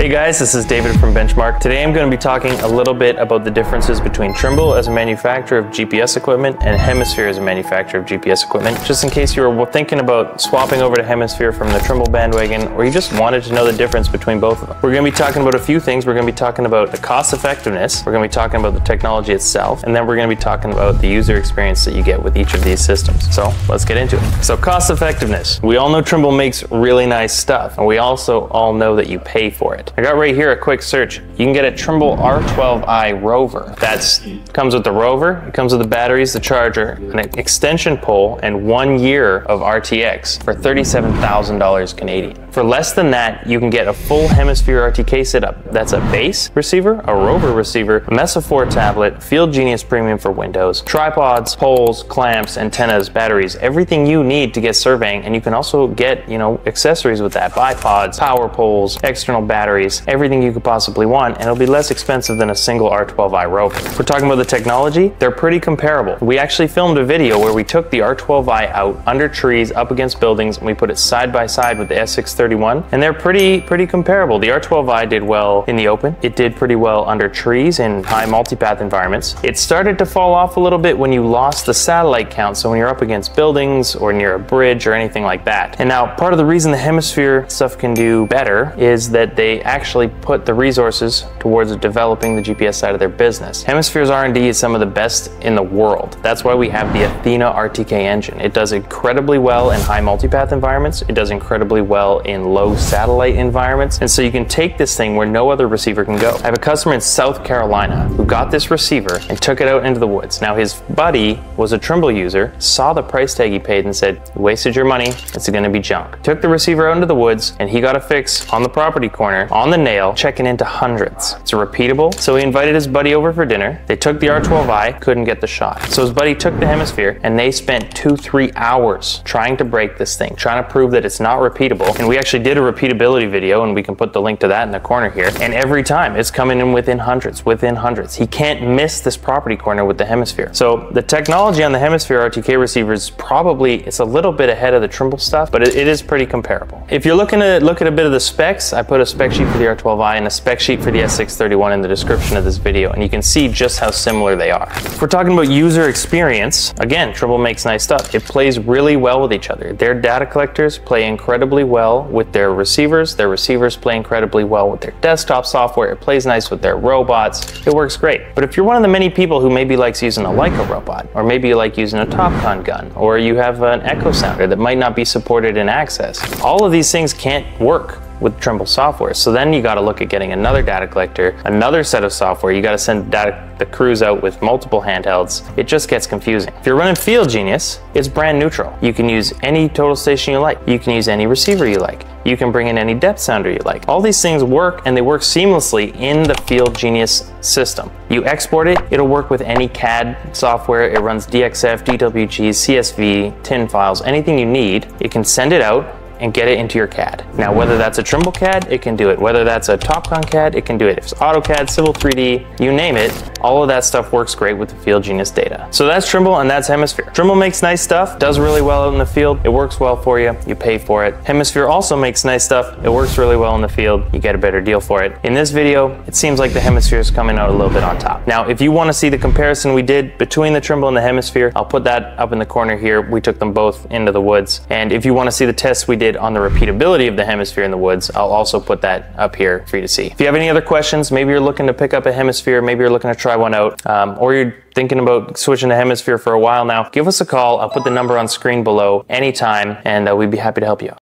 Hey guys, this is David from Benchmark. Today I'm going to be talking a little bit about the differences between Trimble as a manufacturer of GPS equipment and Hemisphere as a manufacturer of GPS equipment, just in case you were thinking about swapping over to Hemisphere from the Trimble bandwagon or you just wanted to know the difference between both of them. We're going to be talking about a few things. We're going to be talking about the cost effectiveness, we're going to be talking about the technology itself, and then we're going to be talking about the user experience that you get with each of these systems. So let's get into it. So cost effectiveness. We all know Trimble makes really nice stuff, and we also all know that you pay for it. I got right here a quick search. You can get a Trimble R12i Rover. That's comes with the Rover, it comes with the batteries, the charger, an extension pole, and one year of RTX for $37,000 Canadian. For less than that, you can get a full Hemisphere RTK setup. That's a base receiver, a Rover receiver, a Mesa 4 tablet, Field Genius Premium for Windows, tripods, poles, clamps, antennas, batteries, everything you need to get surveying, and you can also get, you know, accessories with that, bipods, power poles, external batteries, everything you could possibly want, and it'll be less expensive than a single R12i Rover. If we're talking about the technology, they're pretty comparable. We actually filmed a video where we took the R12i out under trees, up against buildings, and we put it side by side with the S631, and they're pretty, pretty comparable. The R12i did well in the open. It did pretty well under trees in high multipath environments. It started to fall off a little bit when you lost the satellite count, so when you're up against buildings or near a bridge or anything like that. And now part of the reason the hemisphere stuff can do better is that they actually put the resources towards developing the GPS side of their business. Hemisphere's R&D is some of the best in the world. That's why we have the Athena RTK engine. It does incredibly well in high multipath environments. It does incredibly well in low satellite environments. And so you can take this thing where no other receiver can go. I have a customer in South Carolina who got this receiver and took it out into the woods. Now his buddy was a Trimble user, saw the price tag he paid and said, you wasted your money, it's gonna be junk. Took the receiver out into the woods and he got a fix on the property corner, on the nail, checking into hundreds. It's a repeatable. So he invited his buddy over for dinner. They took the R12i, couldn't get the shot. So his buddy took the hemisphere and they spent two, three hours trying to break this thing, trying to prove that it's not repeatable. And we actually did a repeatability video and we can put the link to that in the corner here. And every time it's coming in within hundreds, within hundreds. He can't miss this property corner with the hemisphere. So the technology on the hemisphere RTK receiver is probably, it's a little bit ahead of the Trimble stuff, but it, it is pretty comparable. If you're looking to look at a bit of the specs, I put a spec sheet for the R12i and a spec sheet for the S631 in the description of this video, and you can see just how similar they are. If we're talking about user experience, again, Trimble makes nice stuff. It plays really well with each other. Their data collectors play incredibly well with their receivers. Their receivers play incredibly well with their desktop software. It plays nice with their robots. It works great. But if you're one of the many people who maybe likes using a Leica robot, or maybe you like using a Topcon gun, or you have an echo sounder that might not be supported in Access, all of these things can't work with Trimble software. So then you got to look at getting another data collector, another set of software. You got to send data, the crews out with multiple handhelds. It just gets confusing. If you're running Field Genius, it's brand neutral. You can use any total station you like. You can use any receiver you like. You can bring in any depth sounder you like. All these things work and they work seamlessly in the Field Genius system. You export it, it'll work with any CAD software. It runs DXF, DWG, CSV, TIN files, anything you need. It can send it out and get it into your CAD. Now, whether that's a Trimble CAD, it can do it. Whether that's a Topcon CAD, it can do it. If it's AutoCAD, Civil 3D, you name it, all of that stuff works great with the Field Genius data. So that's Trimble and that's Hemisphere. Trimble makes nice stuff, does really well in the field, it works well for you, you pay for it. Hemisphere also makes nice stuff, it works really well in the field, you get a better deal for it. In this video, it seems like the Hemisphere is coming out a little bit on top. Now, if you want to see the comparison we did between the Trimble and the Hemisphere, I'll put that up in the corner here. We took them both into the woods. And if you want to see the tests we did did on the repeatability of the hemisphere in the woods, I'll also put that up here for you to see. If you have any other questions, maybe you're looking to pick up a hemisphere, maybe you're looking to try one out, um, or you're thinking about switching to hemisphere for a while now, give us a call. I'll put the number on screen below anytime, and uh, we'd be happy to help you.